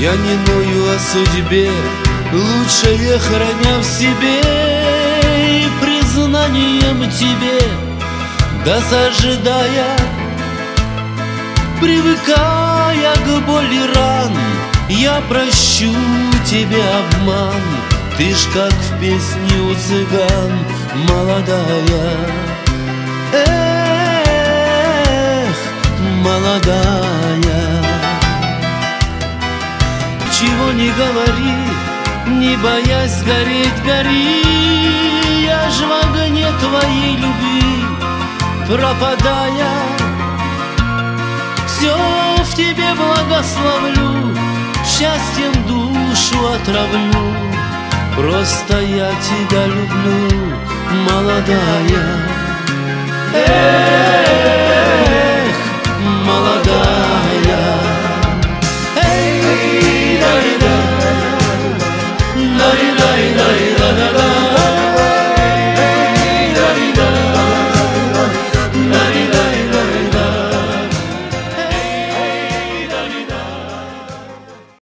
Я не ною о судьбе Лучшее храня в себе И признанием тебе. Досажидая Привыкая к боли ран Я прощу тебе обман. Ты ж как в песне у цыган Молодая не говори, не боясь гореть, гори Я ж в огне твоей любви пропадая Все в тебе благословлю Счастьем душу отравлю Просто я тебя люблю, молодая!